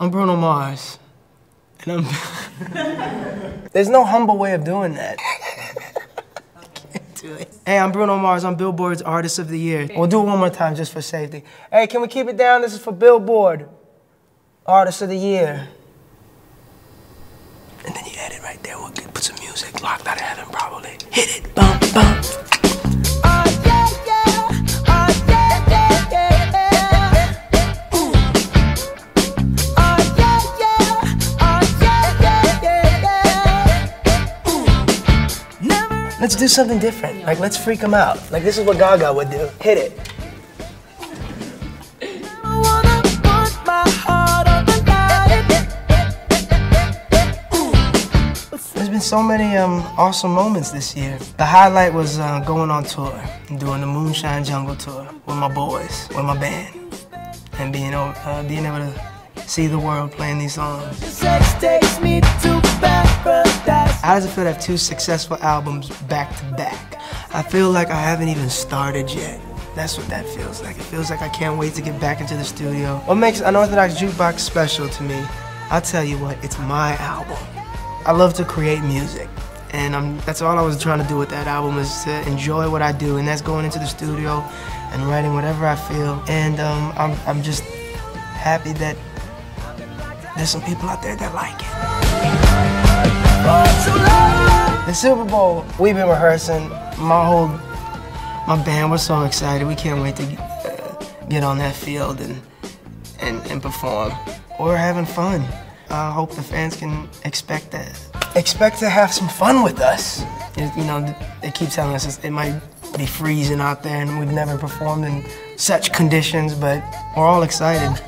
I'm Bruno Mars. And I'm. There's no humble way of doing that. Can't do it. Hey, I'm Bruno Mars. I'm Billboard's Artist of the Year. We'll do it one more time just for safety. Hey, can we keep it down? This is for Billboard. Artist of the Year. And then you add it right there. We'll get, put some music. Locked out of heaven, probably. Hit it. Bump, bump. Let's do something different. Like, let's freak them out. Like, this is what Gaga would do. Hit it. There's been so many um, awesome moments this year. The highlight was uh, going on tour doing the Moonshine Jungle tour with my boys, with my band, and being, uh, being able to see the world playing these songs. How does it feel to have two successful albums back to back? I feel like I haven't even started yet. That's what that feels like. It feels like I can't wait to get back into the studio. What makes Unorthodox Jukebox special to me, I'll tell you what, it's my album. I love to create music. And I'm, that's all I was trying to do with that album is to enjoy what I do. And that's going into the studio and writing whatever I feel. And um, I'm, I'm just happy that there's some people out there that like it. The Super Bowl, we've been rehearsing. My whole, my band, we're so excited. We can't wait to uh, get on that field and, and, and perform. We're having fun. I hope the fans can expect that. Expect to have some fun with us. You know, they keep telling us it might be freezing out there and we've never performed in such conditions, but we're all excited.